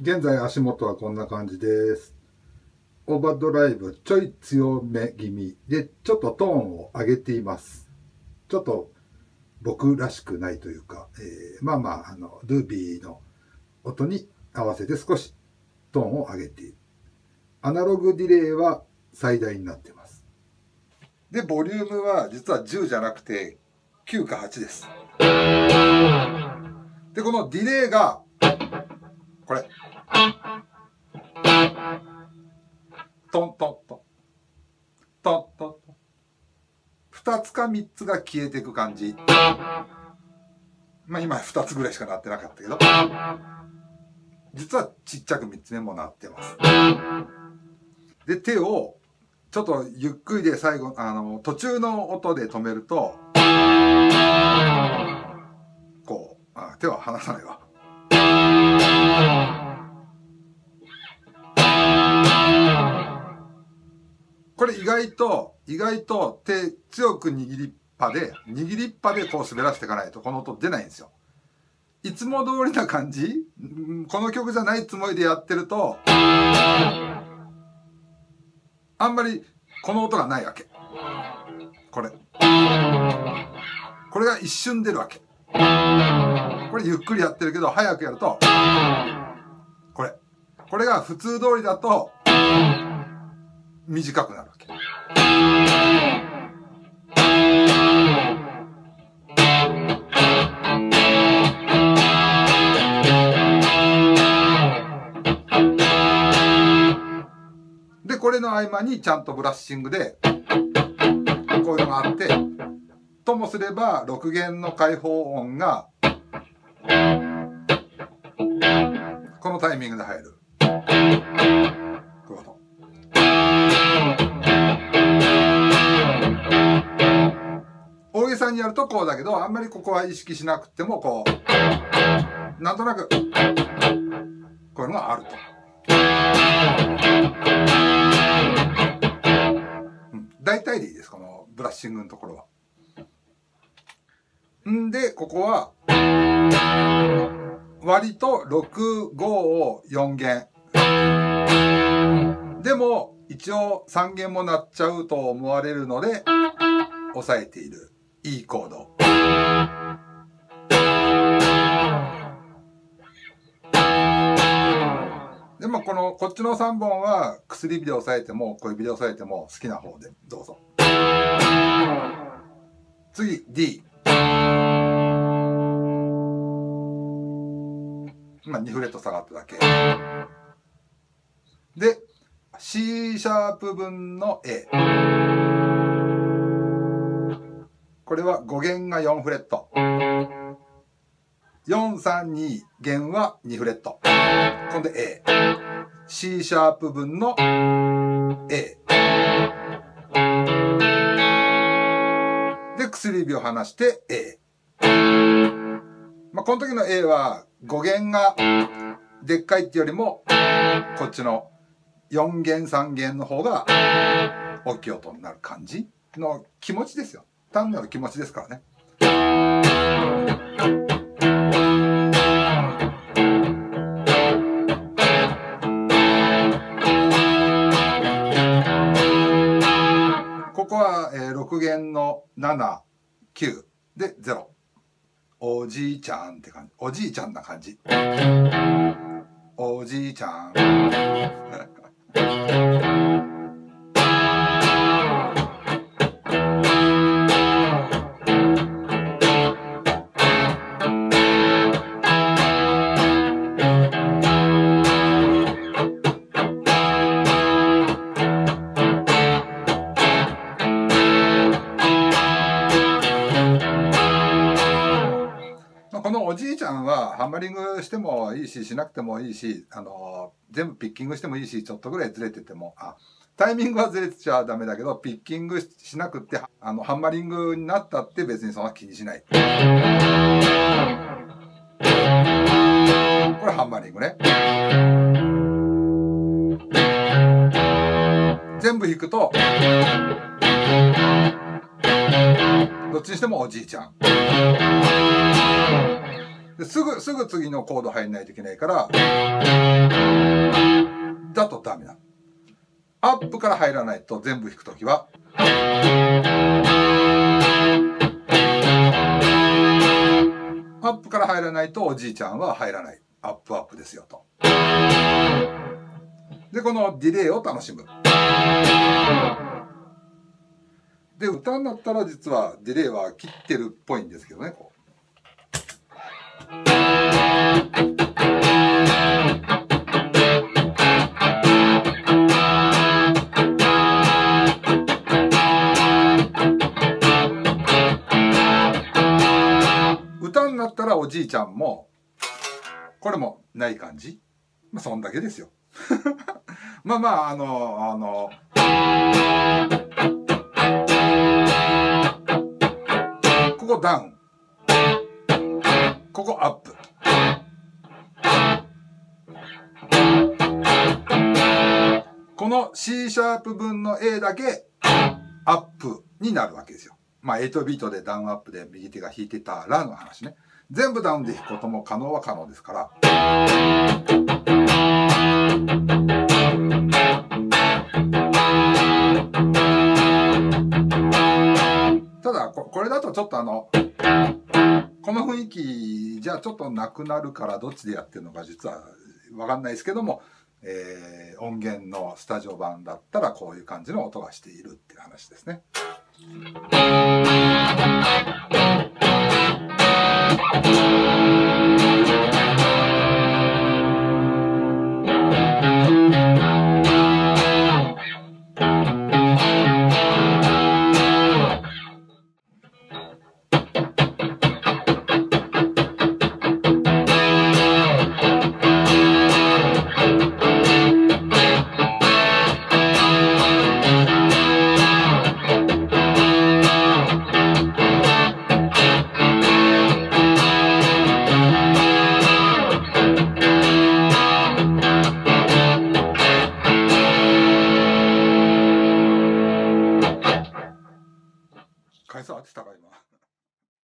現在足元はこんな感じです。オーバードライブちょい強め気味で、ちょっとトーンを上げています。ちょっと僕らしくないというか、えーまあまあ、あの、ルービーの音に合わせて少しトーンを上げている。アナログディレイは最大になってます。で、ボリュームは実は10じゃなくて9か8です。で、このディレイが、これ。トントントン。トントントン。二つか三つが消えていく感じ。まあ今二つぐらいしかなってなかったけど。実はちっちゃく三つ目もなってます。で、手を、ちょっとゆっくりで最後、あの、途中の音で止めると、こう、あ手は離さないわ。これ意外と、意外と手強く握りっぱで、握りっぱでこう滑らせていかないとこの音出ないんですよ。いつも通りな感じ？この曲じゃないつもりでやってると、あんまりこの音がないわけ。これ。これが一瞬出るわけ。これゆっくりやってるけど、早くやると、これ。これが普通通りだと、短くなるわけ。で、これの合間にちゃんとブラッシングで、こういうのがあって、ともすれば、6弦の開放音が、このタイミングで入る。大げさにやるとこうだけど、あんまりここは意識しなくても、こう、なんとなく、こういうのがあると。大体でいいです、このブラッシングのところは。んで、ここは、割と6、5を4弦。でも、一応3弦も鳴っちゃうと思われるので、押さえている E コード。でもこの、こっちの3本は薬指で押さえても小指で押さえても好きな方でどうぞ。次、D。今2フレット下がっただけ。で、C シャープ分の A。これは5弦が4フレット。4、3、2弦は2フレット。今度 A。C シャープ分の A。で、薬指を離して A。まあ、この時の A は5弦がでっかいってよりも、こっちの4弦3弦の方が大きい音になる感じの気持ちですよ。単なる気持ちですからね。ここは、えー6弦の7、9で0。おじいちゃんって感じ。おじいちゃんな感じ。おじいちゃん。このおじいちゃんはハンマリングしてもいいししなくてもいいし、あの全部ピッキングしてもいいしちょっとぐらいずれててもあタイミングはずれてちゃダメだけどピッキングしなくてあのハンマリングになったって別にそんな気にしない。これハンマリングね。全部弾くとどっちにしてもおじいちゃん。すぐ、すぐ次のコード入んないといけないから、だとダメな。アップから入らないと全部弾くときは、アップから入らないとおじいちゃんは入らない。アップアップですよと。で、このディレイを楽しむ。で、歌になったら実はディレイは切ってるっぽいんですけどね、こう。歌になったらおじいちゃんも、これもない感じ？まあ、そんだけですよ。まあまあ、あの、あの、ここダウン。ここアップ。この C シャープ分の A だけアップになるわけですよ。まあ8ビートでダウンアップで右手が弾いてたらの話ね。全部ダウンで弾くことも可能は可能ですから。ただ、これだとちょっとあの、この雰囲気じゃちょっとなくなるからどっちでやってるのか実は分かんないですけども、えー、音源のスタジオ版だったらこういう感じの音がしているっていう話ですね。